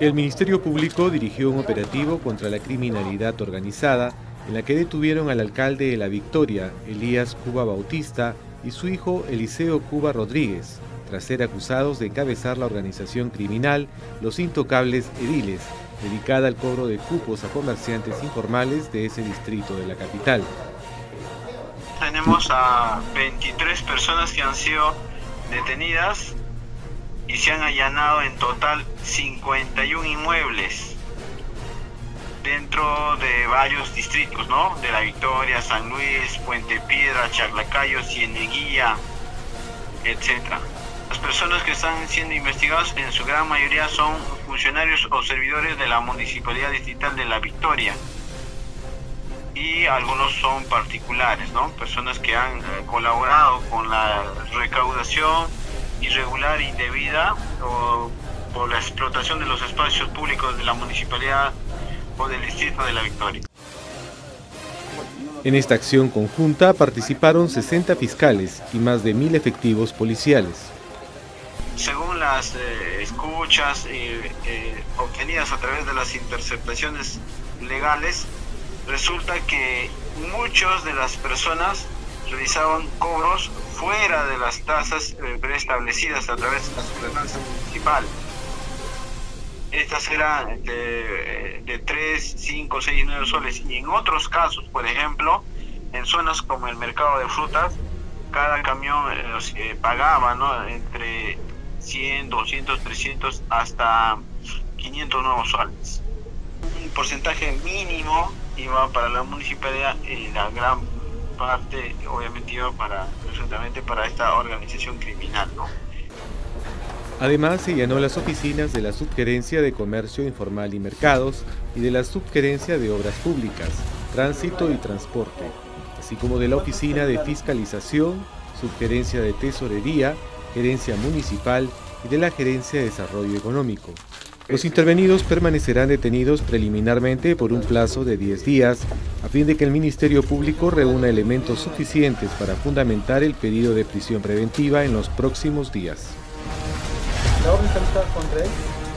El Ministerio Público dirigió un operativo contra la criminalidad organizada en la que detuvieron al alcalde de La Victoria, Elías Cuba Bautista, y su hijo Eliseo Cuba Rodríguez, tras ser acusados de encabezar la organización criminal Los Intocables Ediles, dedicada al cobro de cupos a comerciantes informales de ese distrito de la capital. Tenemos a 23 personas que han sido detenidas y se han allanado en total 51 inmuebles dentro de varios distritos, ¿no? De La Victoria, San Luis, Puente Piedra, Charlacayo, Cieneguilla, etc. Las personas que están siendo investigadas en su gran mayoría son funcionarios o servidores de la Municipalidad Distrital de La Victoria y algunos son particulares, ¿no? Personas que han eh, colaborado con la recaudación irregular, indebida o por la explotación de los espacios públicos de la municipalidad o del distrito de La Victoria. En esta acción conjunta participaron 60 fiscales y más de mil efectivos policiales. Según las eh, escuchas eh, eh, obtenidas a través de las interceptaciones legales, resulta que muchas de las personas realizaban cobros fuera de las tasas eh, preestablecidas a través de la ordenanza municipal. Estas eran de, de 3, 5, 6, 9 soles. Y en otros casos, por ejemplo, en zonas como el mercado de frutas, cada camión eh, eh pagaba ¿no? entre 100, 200, 300 hasta 500 nuevos soles. Un porcentaje mínimo iba para la municipalidad y la gran parte obviamente iba para, para esta organización criminal. ¿no? Además, se llenó las oficinas de la Subgerencia de Comercio Informal y Mercados y de la Subgerencia de Obras Públicas, Tránsito y Transporte, así como de la Oficina de Fiscalización, Subgerencia de Tesorería, Gerencia Municipal y de la Gerencia de Desarrollo Económico. Los intervenidos permanecerán detenidos preliminarmente por un plazo de 10 días a fin de que el Ministerio Público reúna elementos suficientes para fundamentar el pedido de prisión preventiva en los próximos días. ¿La orden contra él?